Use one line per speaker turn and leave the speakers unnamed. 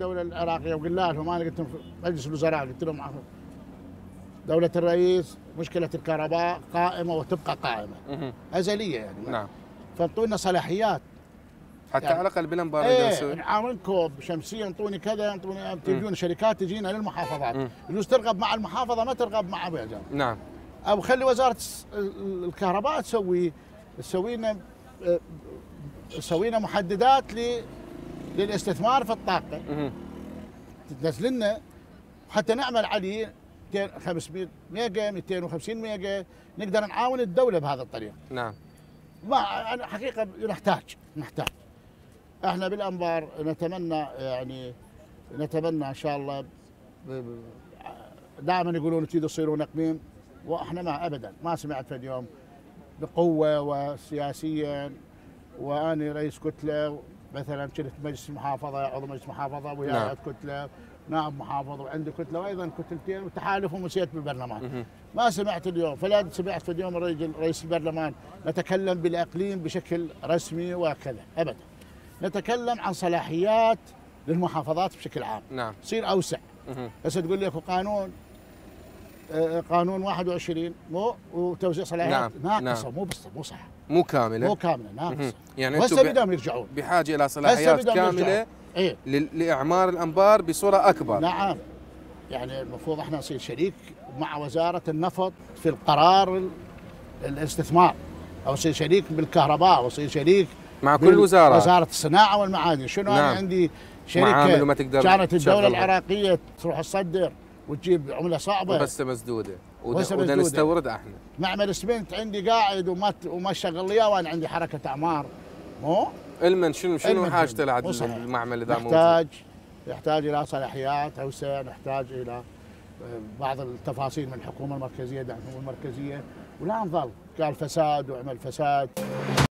الدولة العراقية وقلنا لهم أنا قلت لهم مجلس الوزراء قلت لهم دولة الرئيس مشكلة الكهرباء قائمة وتبقى قائمة. أزلية يعني.
نعم.
فانطونا صلاحيات.
حتى
يعني-
على الأقل بالانبار
إيه
يدرسوا
نعاونكم بشمسية انطوني كذا انطوني تجون شركات تجينا للمحافظات. يجوز ترغب مع المحافظة ما ترغب مع بيجان
نعم.
أو خلي وزارة الكهرباء تسوي تسوي لنا آه، تسوي لنا محددات للاستثمار في
الطاقة.
تنزل لنا حتى نعمل عليه 200 500 ميجا 250 ميجا. نقدر نعاون الدولة بهذا الطريقة
نعم.
ما أنا حقيقه نحتاج نحتاج. إحنا بالانبار نتمنى يعني نتمنى إن شاء الله دائما يقولون تريدوا تصيروا نقميم وإحنا ما ابدا. ما سمعت في اليوم بقوة وسياسيا وأنا رئيس كتلة مثلا كنت مجلس المحافظه عضو مجلس محافظة ويا
نعم.
كتلة نائب محافظ وعندي كتلة وأيضا كتلتين وتحالف ومسيت بالبرلمان. ما سمعت اليوم فلا سمعت في اليوم الرجل رئيس البرلمان نتكلم بالإقليم بشكل رسمي وكذا ابدا نتكلم عن صلاحيات للمحافظات بشكل عام
نعم
تصير
أوسع.
هسه تقول لي أكو قانون قانون 21 مو؟ وتوزيع صلاحيات.
نعم،
ناقصة.
نعم.
مو بس مو صح.
مو كاملة.
مو
كاملة.
ناقصة.
يعني ب-
بدهم يرجعون.
بحاجة إلى
هسه
صلاحيات
كاملة
لل- لإعمار الأنبار بصورة أكبر.
نعم. يعني المفروض إحنا نصير شريك مع وزارة النفط في القرار ال- الاستثمار. أو نصير شريك بالكهرباء أو نصير شريك
مع كل الوزارات
وزارة. الصناعة والمعادن. شنو
نعم.
أنا عندي
شركة
كانت
الدولة.
العراقية تروح تصدر. وتجيب عملة صعبة.
وبس مسدودة. ود-
وهسه
ودا
مسدودة.
نستورد أحنا.
معمل اسمنت عندي قاعد وما وما شغل لي وأنا عندي حركة أعمار. مو؟
المن شنو شنو حاجته لعد. المعمل إذا موجود
نحتاج يحتاج إلى صلاحيات. اوسع نحتاج إلى آه، بعض التفاصيل من الحكومة المركزية دعم الحكومة المركزية. ولا نظل. قال فساد وعمل فساد.